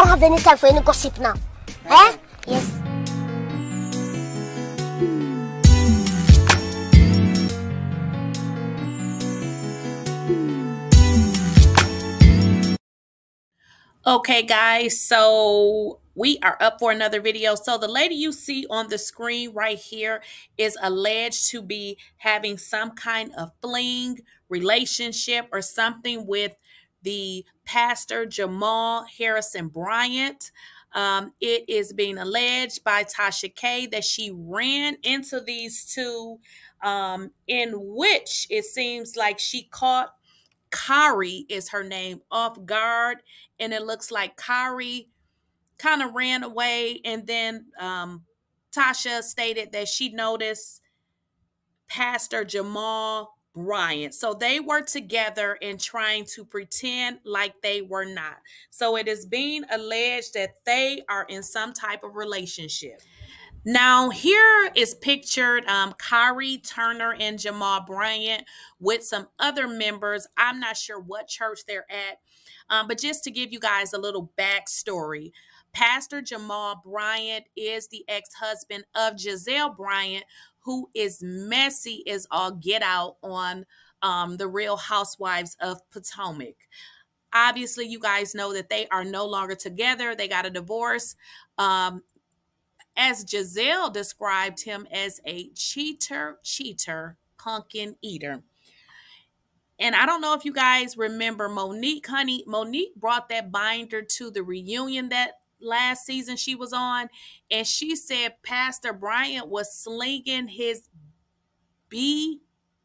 Abang have any time for any gossip now. Eh? Yes. Okay, guys, so we are up for another video. So the lady you see on the screen right here is alleged to be having some kind of fling relationship or something with the pastor Jamal Harrison Bryant. Um, it is being alleged by Tasha K that she ran into these two, um, in which it seems like she caught Karri is her name off guard, and it looks like Karri kind of ran away, and then um, Tasha stated that she noticed Pastor Jamal Bryant. So they were together and trying to pretend like they were not. So it is being alleged that they are in some type of relationship. Now, here is pictured um, Karri Turner and Jamal Bryant with some other members. I'm not sure what church they're at, um, but just to give you guys a little backstory, Pastor Jamal Bryant is the ex husband of Gizelle Bryant, who is messy as all get out on um, the Real Housewives of Potomac. Obviously, you guys know that they are no longer together. They got a divorce. Um, as Gizelle described him as a cheater, cheater, pumpkin eater. And I don't know if you guys remember Monique, honey. Monique brought that binder to the reunion that last season she was on, and she said Pastor Bryant was slinging his B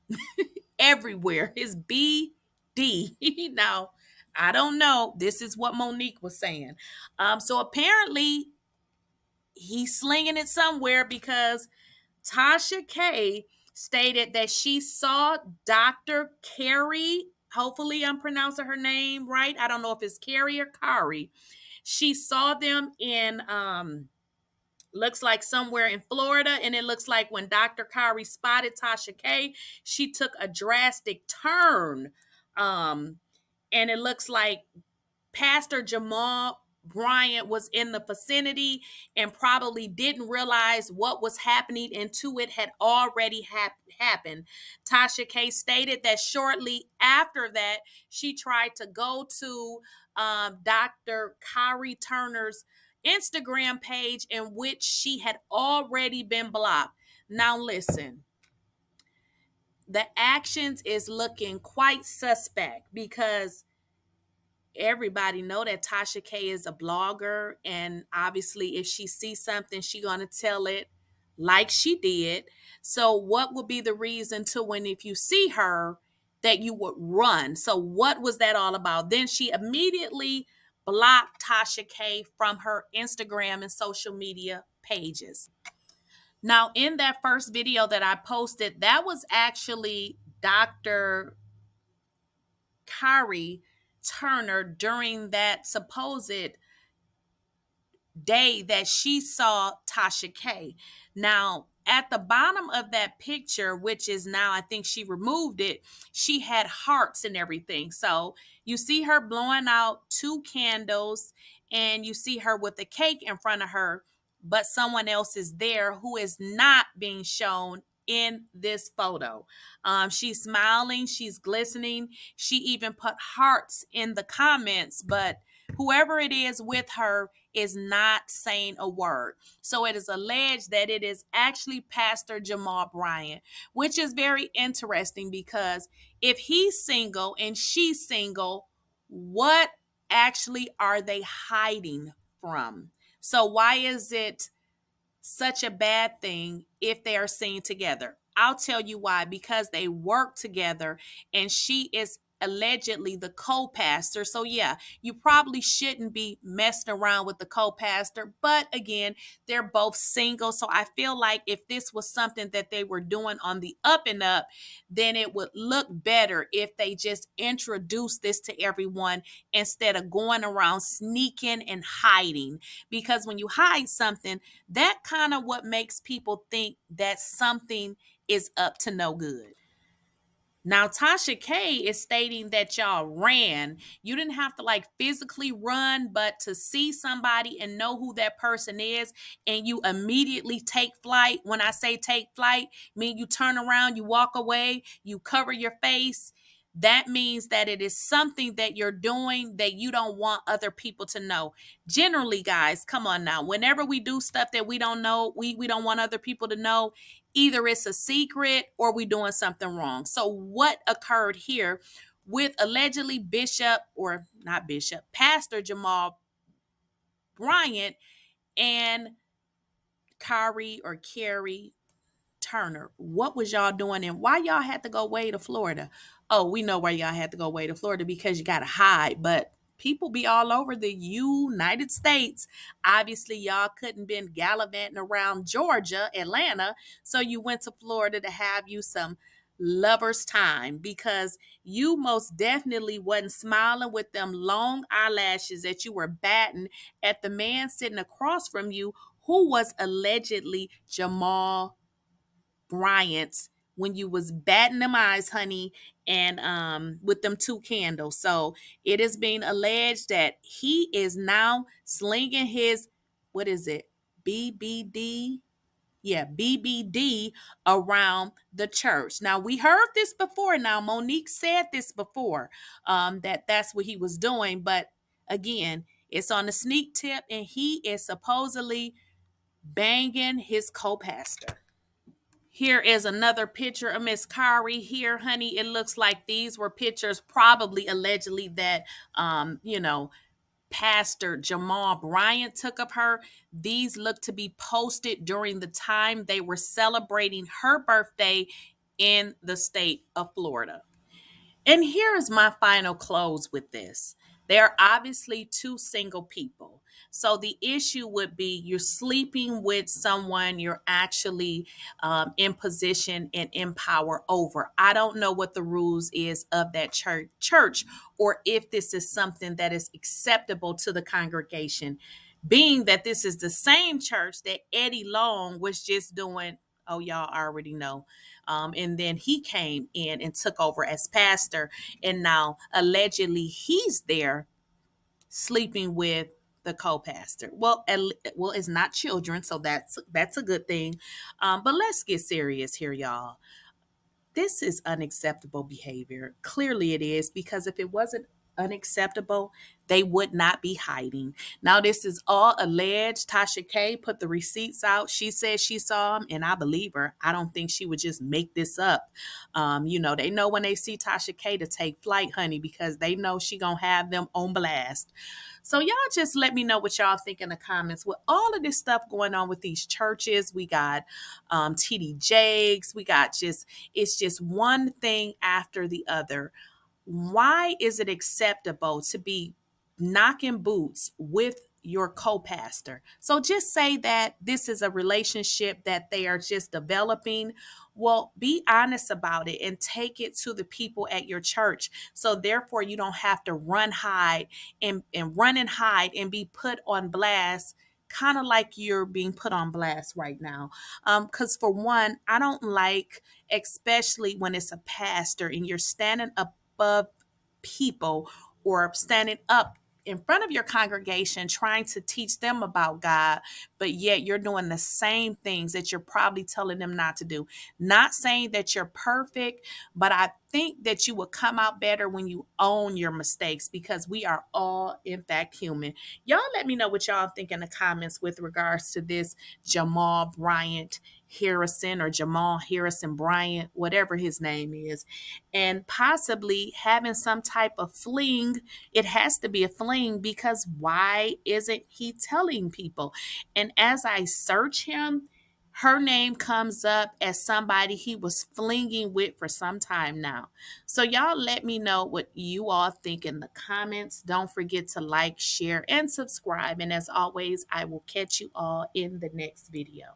everywhere, his BD. now, I don't know. This is what Monique was saying. Um, so apparently, he's slinging it somewhere because Tasha K stated that she saw Dr. Carrie. Hopefully, I'm pronouncing her name right. I don't know if it's Carrie or Karri. She saw them in um looks like somewhere in Florida. And it looks like when Dr. Karri spotted Tasha K, she took a drastic turn. Um, and it looks like Pastor Jamal Bryant was in the vicinity and probably didn't realize what was happening until it had already hap- happened. Tasha K stated that shortly after that, she tried to go to um, Dr. Karri Turner's Instagram page in which she had already been blocked. Now, listen the actions is looking quite suspect because everybody know that Tasha K is a blogger and obviously if she sees something she going to tell it like she did. So what would be the reason to when if you see her that you would run? So what was that all about? Then she immediately blocked Tasha K from her Instagram and social media pages. Now, in that first video that I posted, that was actually Dr. Karri Turner during that supposed day that she saw Tasha K. Now, at the bottom of that picture, which is now, I think she removed it, she had hearts and everything. So you see her blowing out two candles and you see her with a cake in front of her, but someone else is there who is not being shown in this photo. Um, she's smiling, she's glistening. She even put hearts in the comments, but whoever it is with her is not saying a word. So it is alleged that it is actually Pastor Jamal Bryant, which is very interesting because if he's single and she's single, what actually are they hiding from? So why is it such a bad thing if they are seen together. I'll tell you why because they work together and she is allegedly the co-pastor. So yeah, you probably shouldn't be messing around with the co-pastor, but again, they're both single. So I feel like if this was something that they were doing on the up and up, then it would look better if they just introduced this to everyone instead of going around sneaking and hiding. Because when you hide something, that kind of what makes people think that something is up to no good. Now, Tasha K is stating that y'all ran. You didn't have to like physically run, but to see somebody and know who that person is, and you immediately take flight. When I say take flight, mean you turn around, you walk away, you cover your face. That means that it is something that you're doing that you don't want other people to know. Generally, guys, come on now. Whenever we do stuff that we don't know, we, we don't want other people to know, either it's a secret or we doing something wrong. So what occurred here with allegedly Bishop or not Bishop, Pastor Jamal Bryant and Karri or Carrie Turner. What was y'all doing and why y'all had to go way to Florida? Oh, we know where y'all had to go way to Florida because you got to hide, but people be all over the United States. Obviously, y'all couldn't been gallivanting around Georgia, Atlanta, so you went to Florida to have you some lovers time because you most definitely wasn't smiling with them long eyelashes that you were batting at the man sitting across from you who was allegedly Jamal Bryant's when you was batting them eyes, honey, and um with them two candles. So it is being alleged that he is now slinging his what is it? BBD yeah, BBD around the church. Now we heard this before. Now Monique said this before um, that that's what he was doing, but again, it's on the sneak tip, and he is supposedly banging his co-pastor. Here is another picture of Miss Karri here, honey. It looks like these were pictures, probably allegedly, that, um, you know, Pastor Jamal Bryant took of her. These look to be posted during the time they were celebrating her birthday in the state of Florida. And here is my final close with this. They are obviously two single people. So the issue would be you're sleeping with someone you're actually um, in position and in power over. I don't know what the rules is of that church, church or if this is something that is acceptable to the congregation. Being that this is the same church that Eddie Long was just doing, oh, y'all already know. Um, and then he came in and took over as pastor. And now allegedly he's there sleeping with the co-pastor. Well, at, well, it's not children, so that's that's a good thing. Um, but let's get serious here, y'all. This is unacceptable behavior. Clearly, it is because if it wasn't unacceptable, they would not be hiding. Now, this is all alleged. Tasha K put the receipts out. She says she saw them, and I believe her. I don't think she would just make this up. Um, you know, they know when they see Tasha K to take flight, honey, because they know she gonna have them on blast. So y'all just let me know what y'all think in the comments. With all of this stuff going on with these churches, we got um, TD Jakes, we got just, it's just one thing after the other. Why is it acceptable to be knocking boots with your co-pastor. So just say that this is a relationship that they are just developing. Well, be honest about it and take it to the people at your church. So therefore you don't have to run hide and, and run and hide and be put on blast kind of like you're being put on blast right now. Um, because for one, I don't like, especially when it's a pastor and you're standing above people or standing up in front of your congregation trying to teach them about God, but yet you're doing the same things that you're probably telling them not to do. Not saying that you're perfect, but I think that you will come out better when you own your mistakes because we are all, in fact, human. Y'all let me know what y'all think in the comments with regards to this Jamal Bryant Harrison or Jamal Harrison Bryant, whatever his name is, and possibly having some type of fling. It has to be a fling because why isn't he telling people? And as I search him, her name comes up as somebody he was flinging with for some time now. So, y'all let me know what you all think in the comments. Don't forget to like, share, and subscribe. And as always, I will catch you all in the next video.